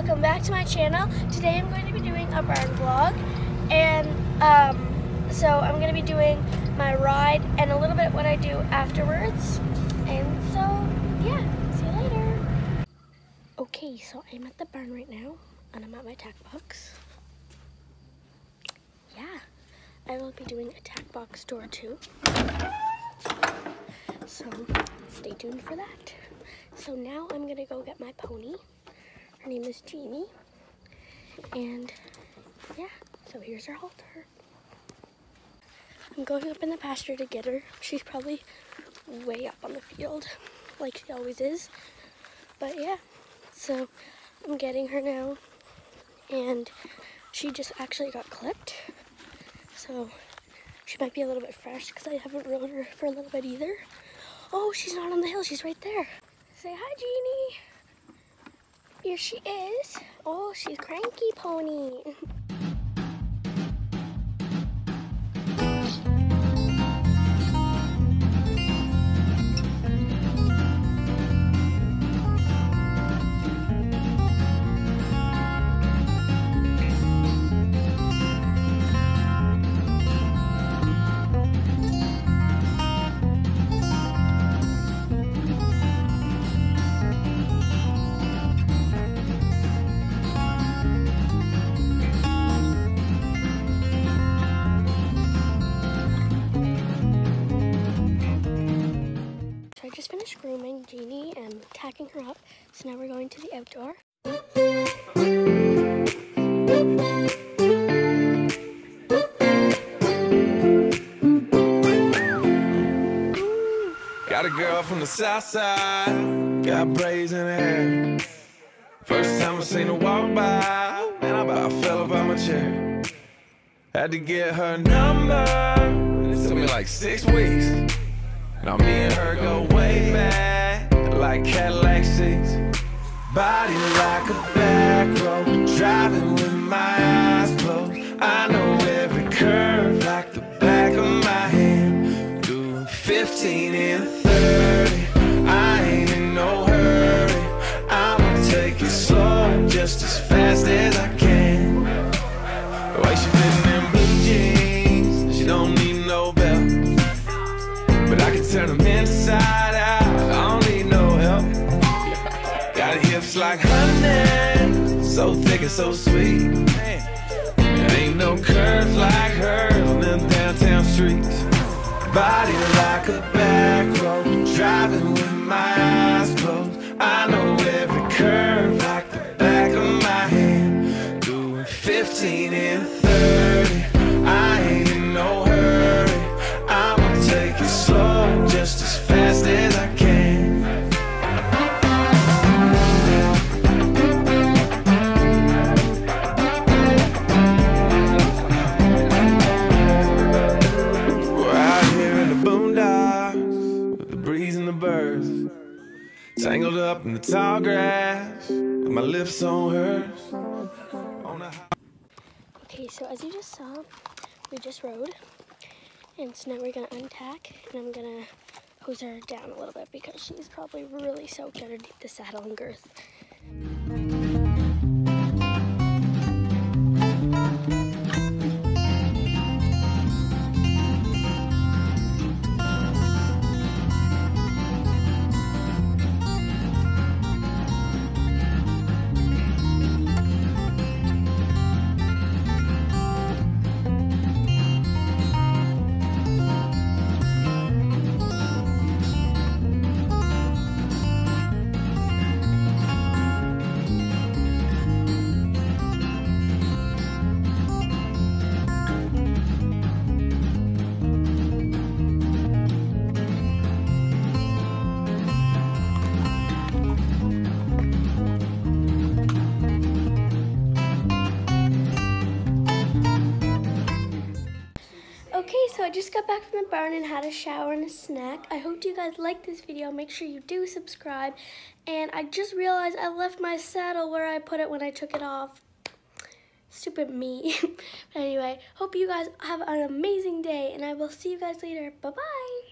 welcome back to my channel. Today I'm going to be doing a barn vlog and um, so I'm going to be doing my ride and a little bit what I do afterwards. And so yeah, see you later. Okay, so I'm at the barn right now and I'm at my tack box. Yeah, I will be doing a tack box tour too. So stay tuned for that. So now I'm gonna go get my pony. Her name is Jeannie. And yeah, so here's her halter. I'm going up in the pasture to get her. She's probably way up on the field, like she always is. But yeah, so I'm getting her now. And she just actually got clipped. So she might be a little bit fresh because I haven't rode her for a little bit either. Oh, she's not on the hill. She's right there. Say hi, Jeannie. Here she is. Oh, she's cranky pony. I just finished grooming Jeannie and tacking her up. So now we're going to the outdoor. Got a girl from the south side, got braids in her hair. First time I seen her walk by, man, I about fell up out my chair. Had to get her number, it took me like six weeks. Now me and her go way back, like Cadillac. Body like a back road, driving with my turn them inside out. I don't need no help. Got hips like honey, so thick and so sweet. There ain't no curves like hers on them downtown streets. Body like a back road, driving with my eyes closed. I know every curve like the back of my hand. Doing 15 and 30, Tangled up in the tall grass with my lips on hers. On Okay, so as you just saw, we just rode. And so now we're gonna untack and I'm gonna hose her down a little bit because she's probably really soaked underneath the saddle and girth. Okay, so I just got back from the barn and had a shower and a snack. I hope you guys liked this video. Make sure you do subscribe. And I just realized I left my saddle where I put it when I took it off. Stupid me. but anyway, hope you guys have an amazing day and I will see you guys later. Bye-bye.